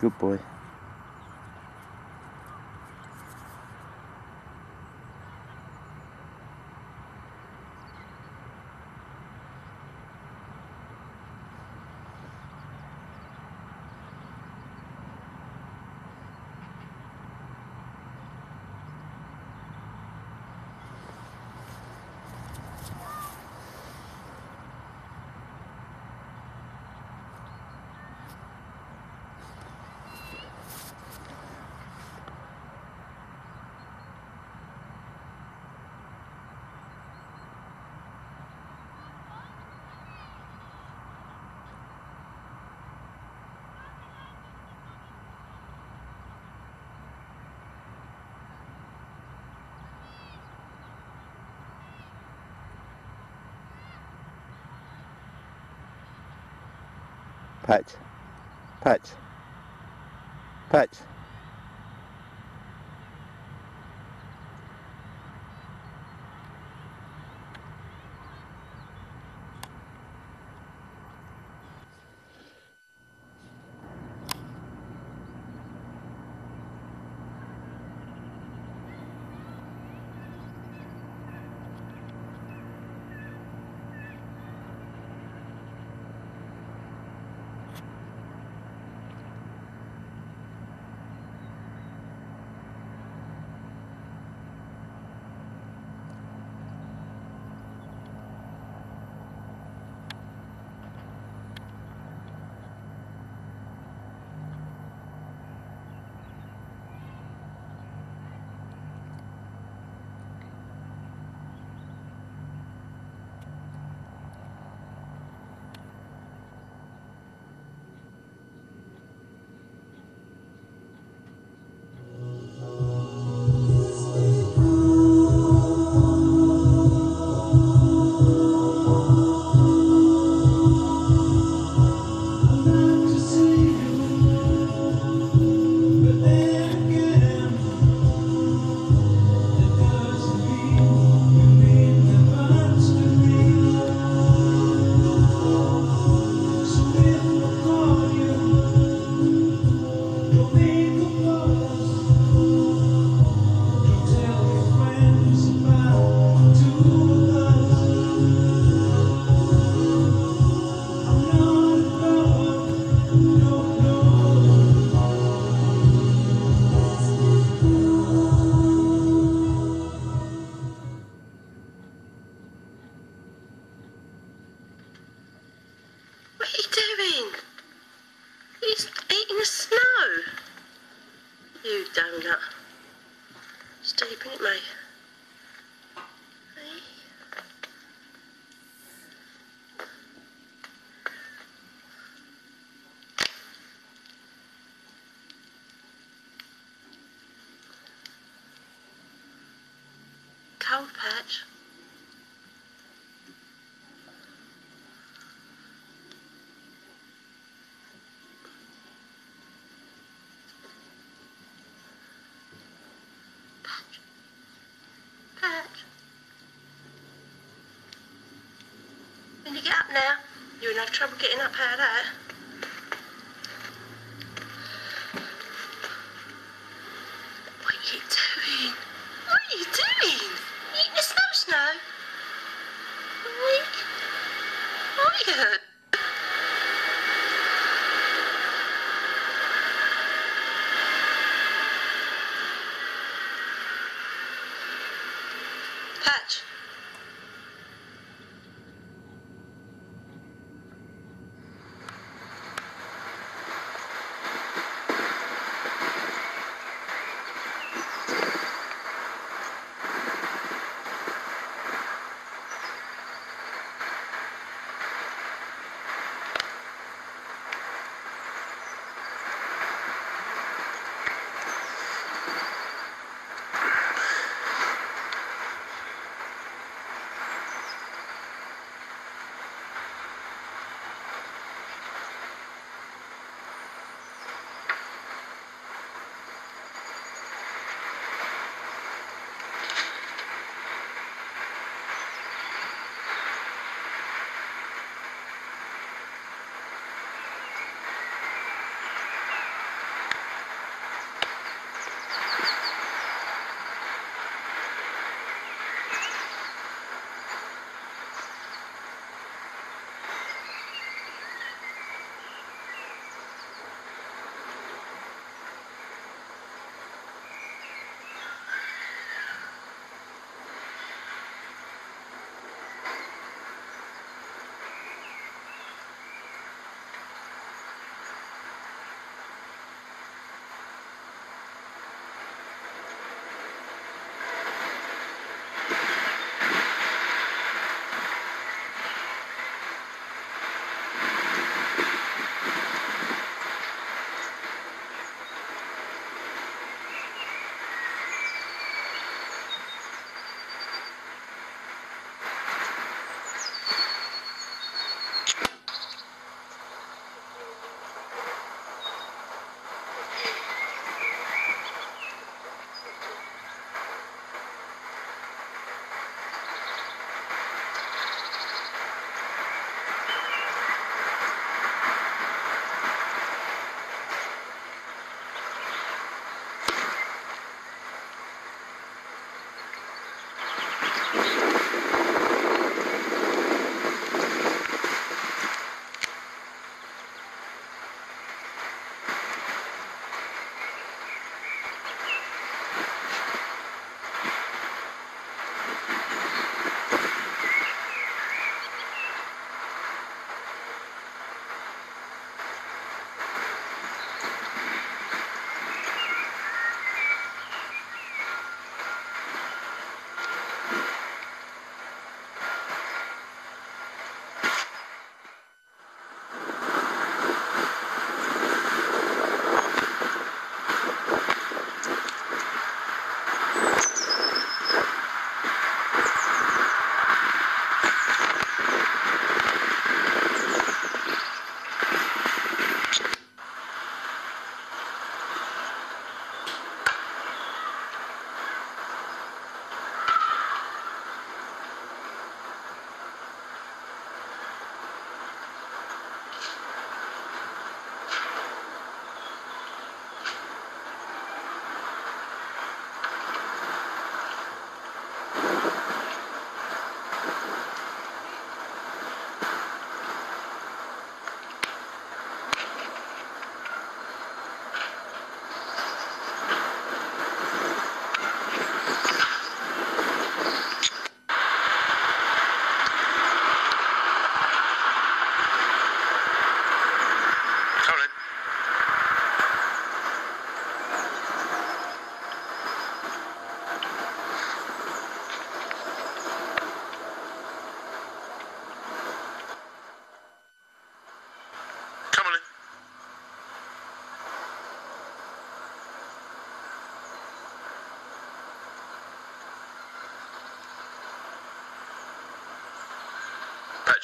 Good boy. Patch. Patch. Patch. Now? You're in enough trouble getting up out of that. What are you doing? What are you doing? Eating the snow snow? What? Are you?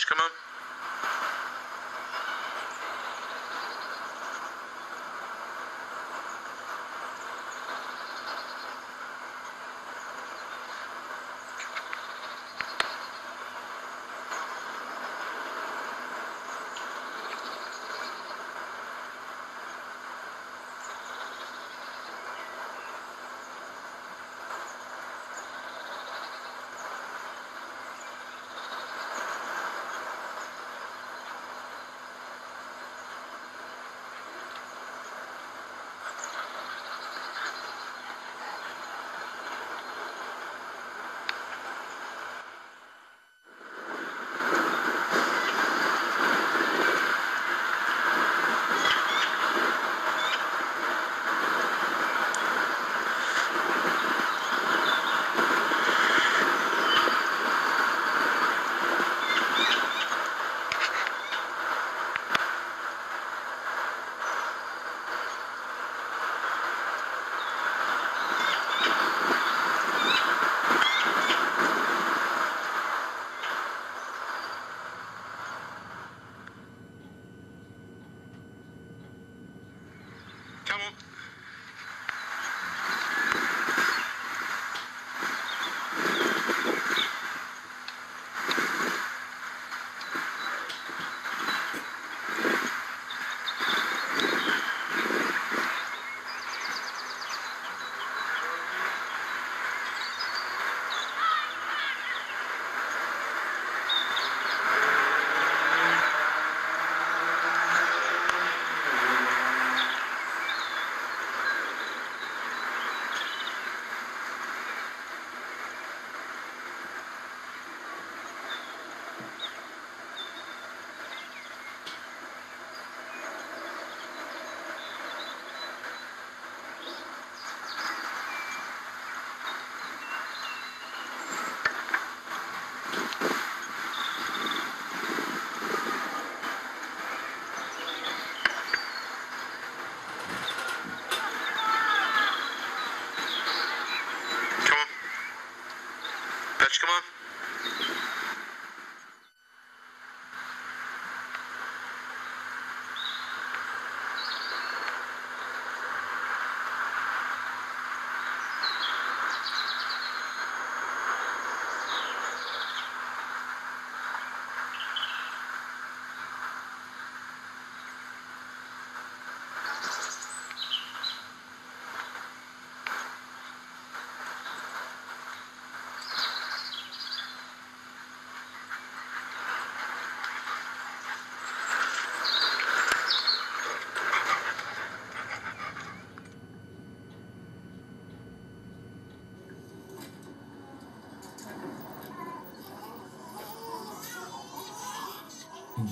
Come on.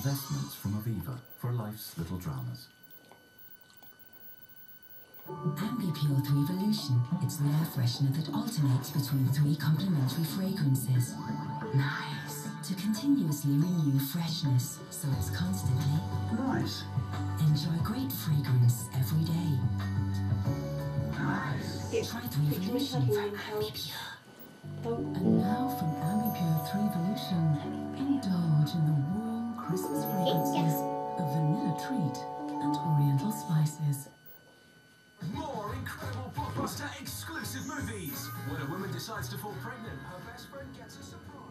Investments from Aviva for life's little dramas. Ambi Pur 3 Evolution. It's the air freshener that alternates between three complementary fragrances. Nice. To continuously renew freshness, so it's constantly Nice. enjoy great fragrance every day. Nice. Try 3 Evolution from Ambi Pur. And now from Ambi Pur 3 Evolution, indulge in the warm, Christmas fragrances of vanilla treat and oriental spices. More incredible blockbuster exclusive movies. When a woman decides to fall pregnant, her best friend gets a surprise.